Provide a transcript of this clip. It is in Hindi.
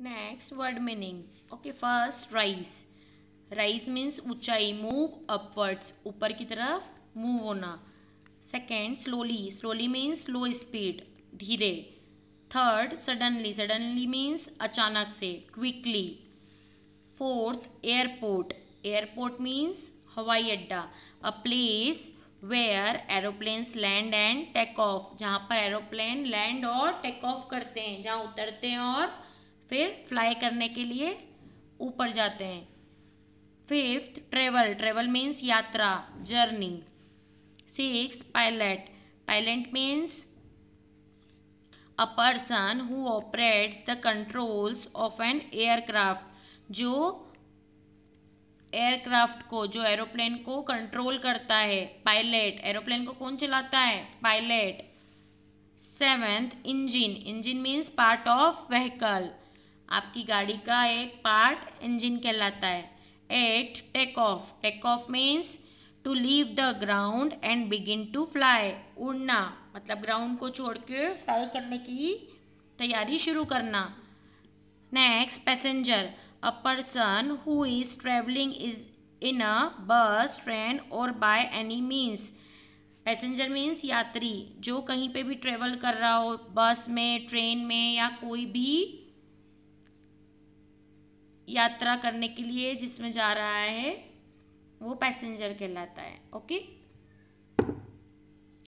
Next word meaning okay first rise rise means ऊंचाई मूव अपवर्ड्स ऊपर की तरफ़ मूव होना. Second slowly slowly means low speed धीरे. थर्ड सडनली सडनली मीन्स अचानक से quickly fourth airport airport means हवाई अड्डा. A place where aeroplanes land and take off जहाँ पर एरोप्लेन लैंड और टेक ऑफ़ करते हैं, जहाँ उतरते हैं और फिर फ्लाई करने के लिए ऊपर जाते हैं। फिफ्थ ट्रेवल ट्रेवल मीन्स यात्रा journey six pilot pilot means a person who operates the controls of an aircraft जो एयरक्राफ्ट को, जो एरोप्लेन को कंट्रोल करता है। पायलट एरोप्लेन को कौन चलाता है? Pilot seventh engine engine means part of vehicle आपकी गाड़ी का एक पार्ट इंजन कहलाता है। Eight take off take off means to leave the ground and begin to fly उड़ना मतलब ग्राउंड को छोड़ के फ्लाई करने की तैयारी शुरू करना। Next passenger a person who is travelling is in a bus train और by any means passenger means यात्री, जो कहीं पे भी ट्रेवल कर रहा हो बस में ट्रेन में या कोई भी यात्रा करने के लिए जिसमें जा रहा है वो पैसेंजर कहलाता है ओके?